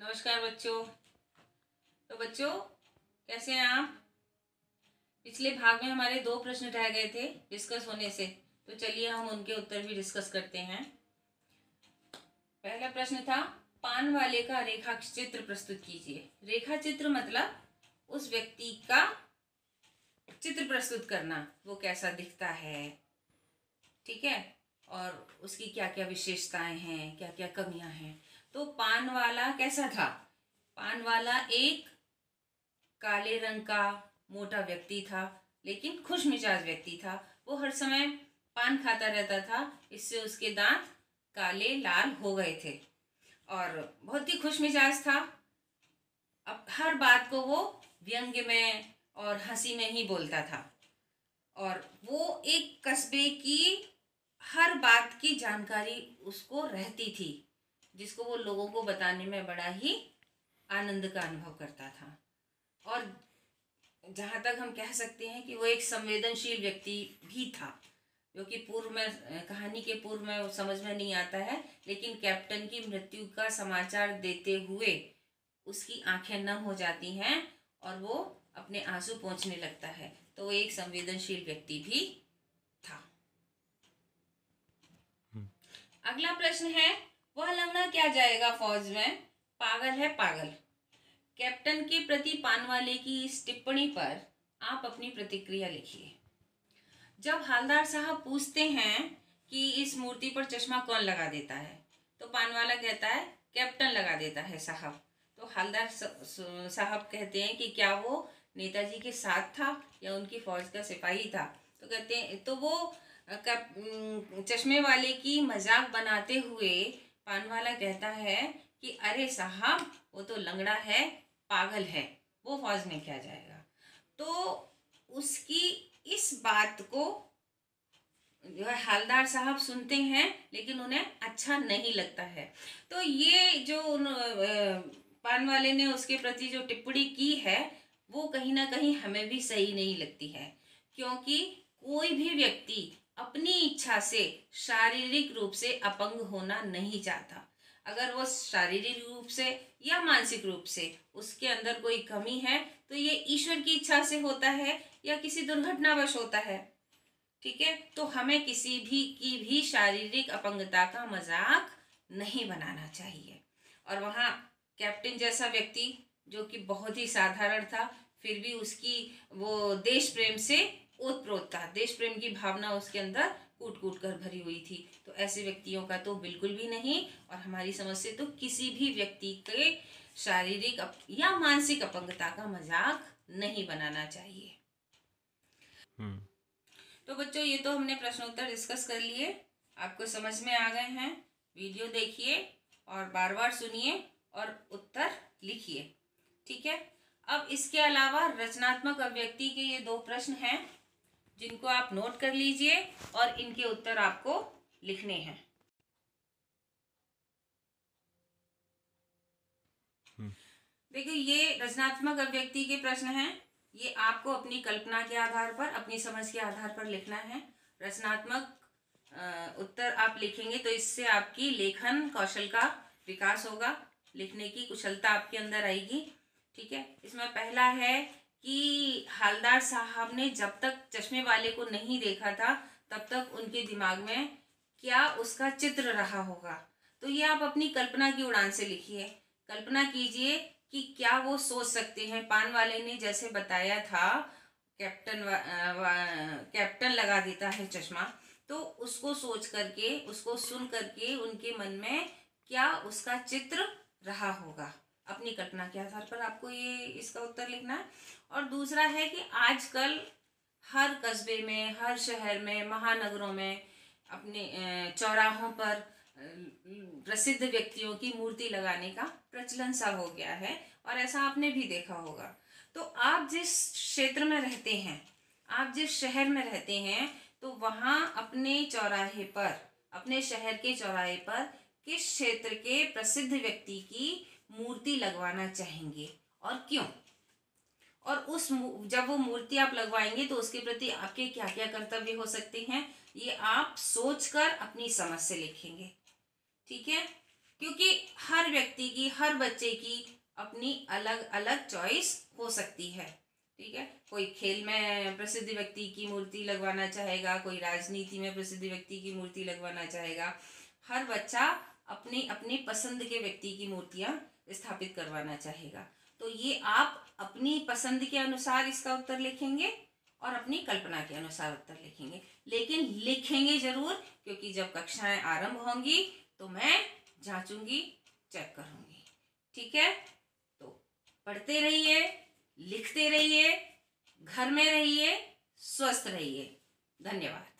नमस्कार बच्चों। तो बच्चों, कैसे हैं आप? पिछले भाग में हमारे दो प्रश्न रह गए थे डिस्कस होने से। तो चलिए हम उनके उत्तर भी डिस्कस करते हैं। पहला प्रश्न था, पान वाले का रेखा चित्र प्रस्तुत कीजिए। रेखा चित्र मतलब उस व्यक्ति का चित्र प्रस्तुत करना, वो कैसा दिखता है। ठीक है? और उसकी क्या क्या विशेषताएँ हैं क्या क्या कमियाँ हैं। तो पान वाला कैसा था? पान वाला एक काले रंग का मोटा व्यक्ति था, लेकिन खुश मिजाज व्यक्ति था। वो हर समय पान खाता रहता था, इससे उसके दांत काले, लाल हो गए थे और बहुत ही खुश मिजाज था। अब हर बात को वो व्यंग्य में और हँसी में ही बोलता था और वो एक कस्बे की हर बात की जानकारी उसको रहती थी। जिसको वो लोगों को बताने में बड़ा ही आनंद का अनुभव करता था। और जहाँ तक हम कह सकते हैं कि वो एक संवेदनशील व्यक्ति भी था जो कि पूर्व में कहानी के पूर्व में वो समझ में नहीं आता है लेकिन कैप्टन की मृत्यु का समाचार देते हुए उसकी आँखें नम हो जाती हैं और वो अपने आँसू पहुँचने लगता है। तो वो एक संवेदनशील व्यक्ति भी था। हम्म। अगला प्रश्न है वह लंगड़ा क्या जाएगा फौज में? पागल है पागल। कैप्टन के प्रति पान वाले की इस टिप्पणी पर आप अपनी प्रतिक्रिया लिखिए। जब हालदार साहब पूछते हैं कि इस मूर्ति पर चश्मा कौन लगा देता है तो पान वाला कहता है, कैप्टन लगा देता है साहब। तो हालदार साहब कहते हैं कि क्या वो नेताजी के साथ था या उनकी फौज का सिपाही था? तो कहते हैं तो वो चश्मे वाले की मज़ाक बनाते हुए पान वाला कहता है कि, अरे साहब, वो तो लंगड़ा है, पागल है, वो फौज में क्या जाएगा? तो उसकी इस बात को जो है, हालदार साहब सुनते हैं, लेकिन उन्हें अच्छा नहीं लगता है। तो ये जो उन पान वाले ने उसके प्रति जो टिप्पणी की है, वो कहीं ना कहीं हमें भी सही नहीं लगती है, क्योंकि कोई भी व्यक्ति अपनी इच्छा से शारीरिक रूप से अपंग होना नहीं चाहता। अगर वो शारीरिक रूप से या मानसिक रूप से उसके अंदर कोई कमी है तो ये ईश्वर की इच्छा से होता है या किसी दुर्घटनावश होता है। ठीक है? तो हमें किसी भी, की भी शारीरिक अपंगता का मज़ाक नहीं बनाना चाहिए। और वहाँ कैप्टन जैसा व्यक्ति, जो कि बहुत ही साधारण था, फिर भी उसकी वो देश प्रेम से ओतप्रोत था देश प्रेम की भावना उसके अंदर कूट कूट कर भरी हुई थी। तो ऐसे व्यक्तियों का तो बिल्कुल भी नहीं और हमारी समझ से तो किसी भी व्यक्ति के शारीरिक या मानसिक अपंगता का मज़ाक नहीं बनाना चाहिए। हम्म। तो बच्चों ये तो हमने प्रश्नोत्तर डिस्कस कर लिए। आपको समझ में आ गए हैं। वीडियो देखिए और बार बार सुनिए और उत्तर लिखिए। ठीक है? अब इसके अलावा रचनात्मक अभिव्यक्ति के ये दो प्रश्न हैं। जिनको आप नोट कर लीजिए और इनके उत्तर आपको लिखने हैं। हम्म। देखिए ये रचनात्मक अभिव्यक्ति के प्रश्न हैं। ये आपको अपनी कल्पना के आधार पर अपनी समझ के आधार पर लिखना है। रचनात्मक उत्तर आप लिखेंगे तो इससे आपकी लेखन कौशल का विकास होगा। लिखने की कुशलता आपके अंदर आएगी। ठीक है? इसमें पहला है कि हालदार साहब ने जब तक चश्मे वाले को नहीं देखा था, तब तक उनके दिमाग में क्या उसका चित्र रहा होगा? तो ये आप अपनी कल्पना की उड़ान से लिखिए। कल्पना कीजिए कि क्या वो सोच सकते हैं। पान वाले ने जैसे बताया था, कैप्टन कैप्टन लगा देता है चश्मा तो उसको सोच करके, उसको सुन करके उनके मन में क्या उसका चित्र रहा होगा? अपनी कल्पना के आधार पर आपको ये इसका उत्तर लिखना है। और दूसरा है कि आजकल हर कस्बे में, हर शहर में, महानगरों में अपने चौराहों पर प्रसिद्ध व्यक्तियों की मूर्ति लगाने का प्रचलन सा हो गया है, और ऐसा आपने भी देखा होगा। तो आप जिस क्षेत्र में रहते हैं, आप जिस शहर में रहते हैं तो वहाँ अपने चौराहे पर, अपने शहर के चौराहे पर किस क्षेत्र के प्रसिद्ध व्यक्ति की मूर्ति लगवाना चाहेंगे। और क्यों? और उस जब वो मूर्ति आप लगवाएँगे तो उसके प्रति आपके क्या क्या कर्तव्य हो सकते हैं, ये आप सोचकर अपनी समझ से लिखेंगे। ठीक है? क्योंकि हर व्यक्ति की, हर बच्चे की अपनी अलग अलग चॉइस हो सकती है। ठीक है? कोई खेल में प्रसिद्ध व्यक्ति की मूर्ति लगवाना चाहेगा, कोई राजनीति में प्रसिद्ध व्यक्ति की मूर्ति लगवाना चाहेगा। हर बच्चा अपनी अपनी पसंद के व्यक्ति की मूर्तियाँ स्थापित करवाना चाहेगा। तो ये आप अपनी पसंद के अनुसार इसका उत्तर लिखेंगे और अपनी कल्पना के अनुसार उत्तर लिखेंगे। लेकिन लिखेंगे ज़रूर, क्योंकि जब कक्षाएँ आरंभ होंगी तो मैं जांचूँगी, चेक करूँगी। ठीक है? तो पढ़ते रहिए, लिखते रहिए, घर में रहिए, स्वस्थ रहिए। धन्यवाद।